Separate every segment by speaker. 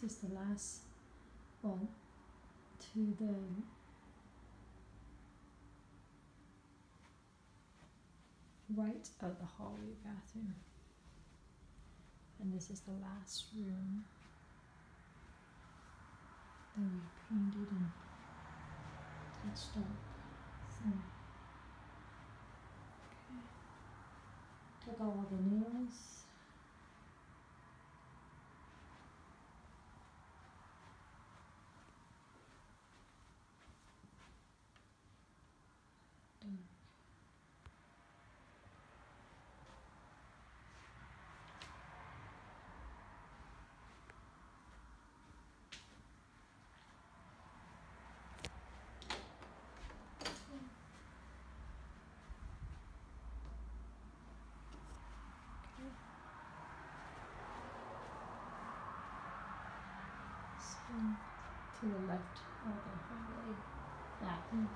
Speaker 1: This is the last one to the right of the hallway bathroom. And this is the last room that we painted and touched up. So, okay. Took all the nails. Done. Okay. Spin to the left of the hallway bathroom.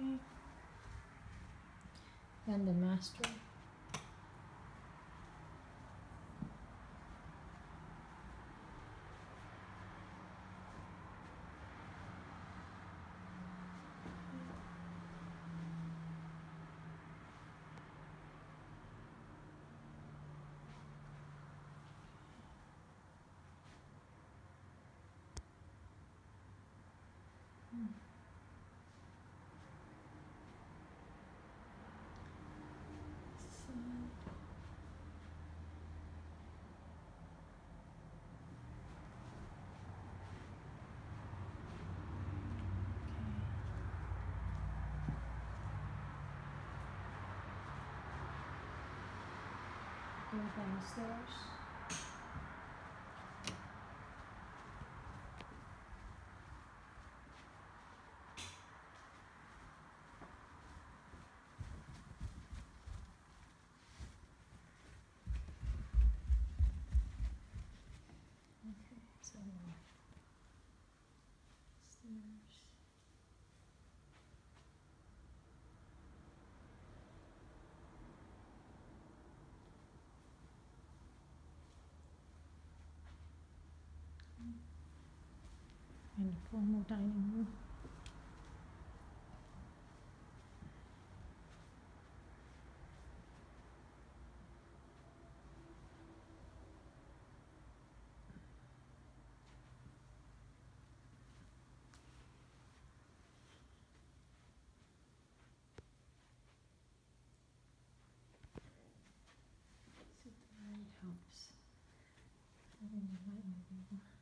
Speaker 1: Okay. And the master. Go downstairs. Okay, so stairs. Formal dining room. Helps. Light moving.